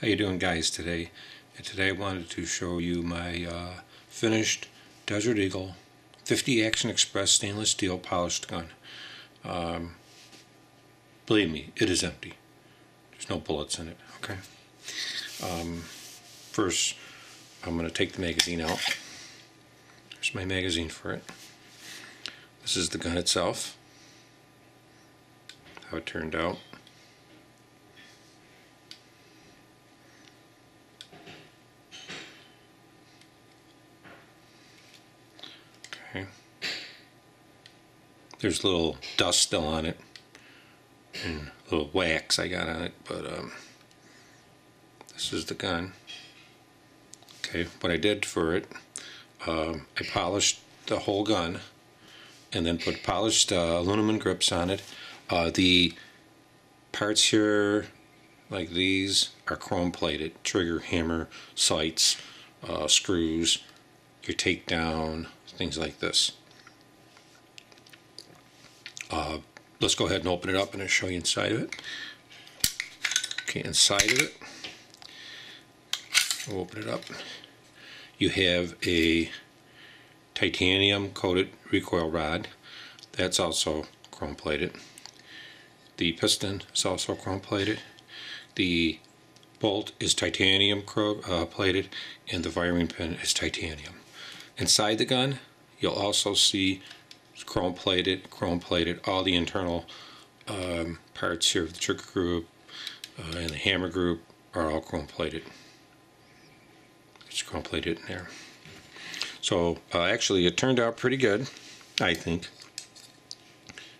How you doing guys today? And today I wanted to show you my uh, finished Desert Eagle 50 Action Express stainless steel polished gun. Um, believe me, it is empty. There's no bullets in it, okay? Um, first, I'm going to take the magazine out. There's my magazine for it. This is the gun itself. How it turned out. Okay. There's a little dust still on it and a little wax I got on it, but um, this is the gun. Okay, what I did for it, um, I polished the whole gun and then put polished uh, aluminum grips on it. Uh, the parts here, like these, are chrome plated. Trigger, hammer, sights, uh, screws, your takedown, things like this. Uh, let's go ahead and open it up and I'll show you inside of it. Okay, inside of it, we'll open it up. You have a titanium coated recoil rod. That's also chrome plated. The piston is also chrome plated. The bolt is titanium uh, plated and the firing pin is titanium. Inside the gun, you'll also see chrome plated, chrome plated, all the internal um, parts here of the trigger group uh, and the hammer group are all chrome plated. It's chrome plated in there. So uh, actually it turned out pretty good, I think.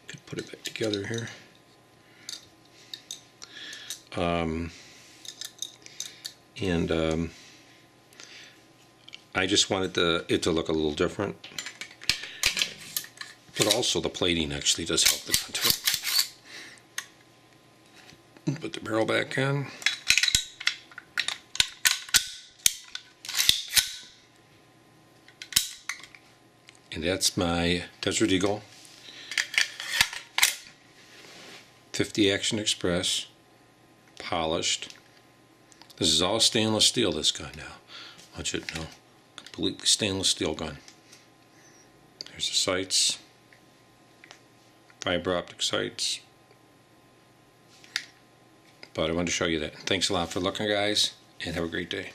Could put it back together here. Um, and um, I just wanted the, it to look a little different. But also the plating actually does help the gun. Put the barrel back in. And that's my Desert Eagle 50 Action Express polished. This is all stainless steel this gun now. I want you. Completely stainless steel gun. There's the sights. Fiber optic sights. But I wanted to show you that. Thanks a lot for looking guys and have a great day.